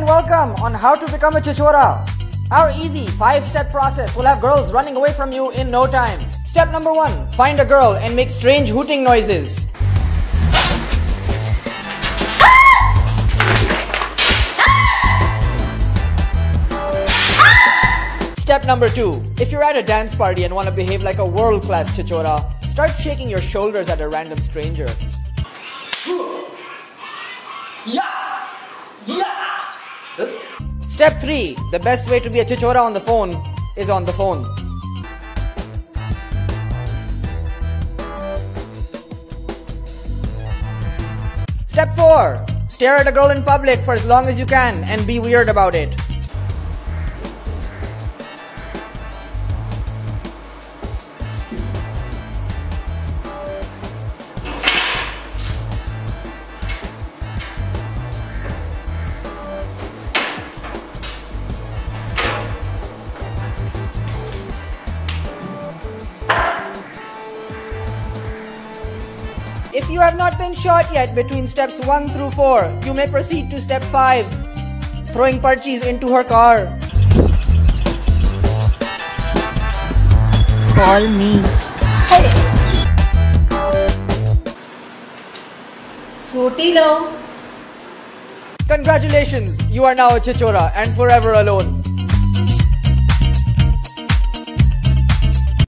and welcome on how to become a chechora. Our easy five-step process will have girls running away from you in no time. Step number one, find a girl and make strange hooting noises. Step number two, if you're at a dance party and want to behave like a world-class chechora, start shaking your shoulders at a random stranger. Step 3. The best way to be a chechora on the phone is on the phone. Step 4. Stare at a girl in public for as long as you can and be weird about it. If you have not been shot yet between steps 1 through 4, you may proceed to step 5, throwing parchis into her car. Call me. Hey! Roti. Congratulations, you are now a chechora and forever alone.